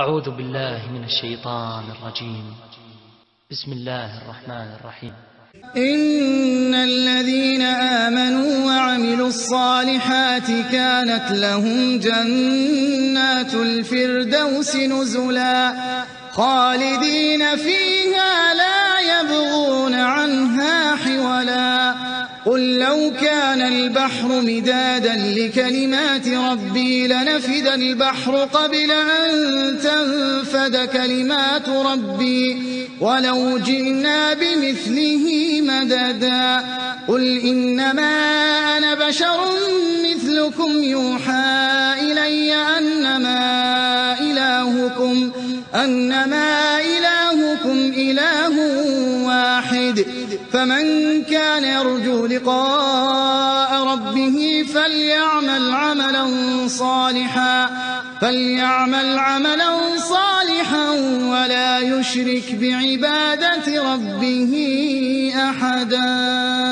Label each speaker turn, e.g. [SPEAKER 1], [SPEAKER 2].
[SPEAKER 1] أعوذ بالله من الشيطان الرجيم. بسم الله الرحمن الرحيم.
[SPEAKER 2] إن الذين آمنوا وعملوا الصالحات كانت لهم جنات الفردوس نزلا خالدين فيها لا يبغون عنها حولا. قل لو كان البحر مدادا لكلمات ربي لنفد البحر قبل أن تنفد كلمات ربي ولو جئنا بمثله مددا. قل إنما أنا بشر مثلكم يوحى إلي أنما إلهكم أنما إلهكم إله واحد. فمن كان يرجو لقاء ربه فليعمل عملا صالحا فليعمل عملا يشرك بعبادة ربه أحدا.